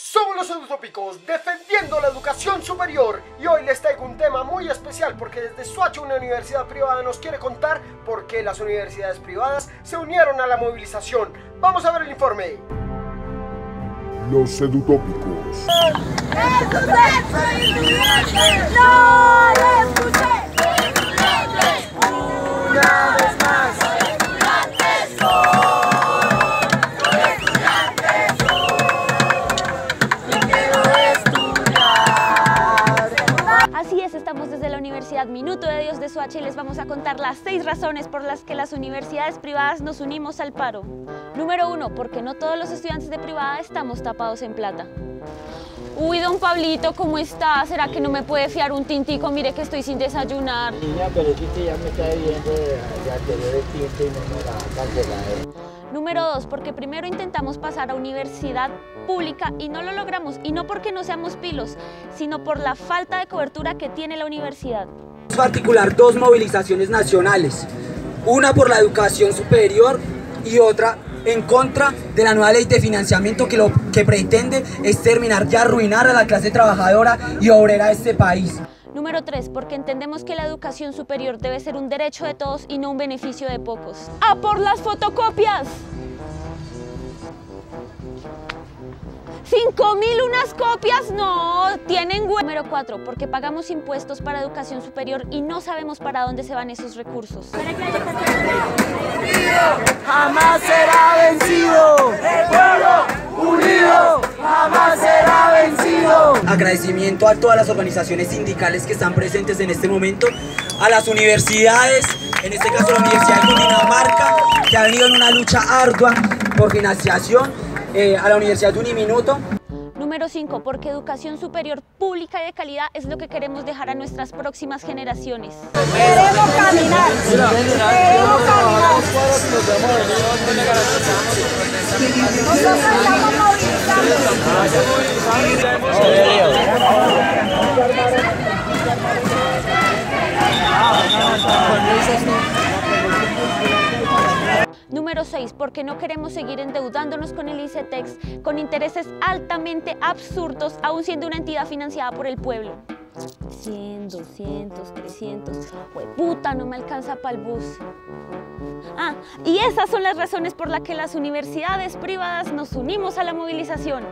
Somos los Edutópicos, defendiendo la educación superior. Y hoy les traigo un tema muy especial porque desde Suacha, una universidad privada, nos quiere contar por qué las universidades privadas se unieron a la movilización. Vamos a ver el informe. Los Edutópicos. Así Minuto de Dios de Soacha y les vamos a contar las seis razones por las que las universidades privadas nos unimos al paro. Número uno, porque no todos los estudiantes de privada estamos tapados en plata. Uy, don Pablito, ¿cómo está? ¿Será que no me puede fiar un tintico? Mire que estoy sin desayunar. Niña, pero es que ya me está viendo de, de anteriores tiempos y no me la va a cancelar. Número dos, porque primero intentamos pasar a universidad pública y no lo logramos. Y no porque no seamos pilos, sino por la falta de cobertura que tiene la universidad. Es articular dos movilizaciones nacionales, una por la educación superior y otra en contra de la nueva ley de financiamiento que lo que pretende es terminar de arruinar a la clase trabajadora y obrera de este país. Número 3, porque entendemos que la educación superior debe ser un derecho de todos y no un beneficio de pocos. ¡A por las fotocopias! ¿Cinco mil unas copias? No, tienen hue- Número 4, porque pagamos impuestos para educación superior y no sabemos para dónde se van esos recursos. Jamás será vencido. Agradecimiento a todas las organizaciones sindicales que están presentes en este momento, a las universidades, en este caso la Universidad de Cundinamarca, que ha venido en una lucha ardua por financiación, eh, a la Universidad de Uniminuto, Número 5, porque educación superior pública y de calidad es lo que queremos dejar a nuestras próximas generaciones. Queremos caminar. Queremos caminar. Nosotros estamos movilizando. Número 6, porque no queremos seguir endeudándonos con el ICETEX con intereses altamente absurdos, aún siendo una entidad financiada por el pueblo. 100, 200, 300, puta, no me alcanza para el bus. Ah, y esas son las razones por las que las universidades privadas nos unimos a la movilización.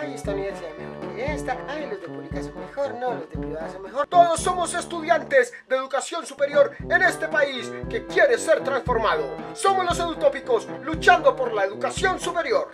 Ay, esta universidad esta. Ay, los de pública son mejor. No, los de privadas son mejor. Todos somos estudiantes de educación superior en este país que quiere ser transformado. Somos los Edutópicos luchando por la educación superior.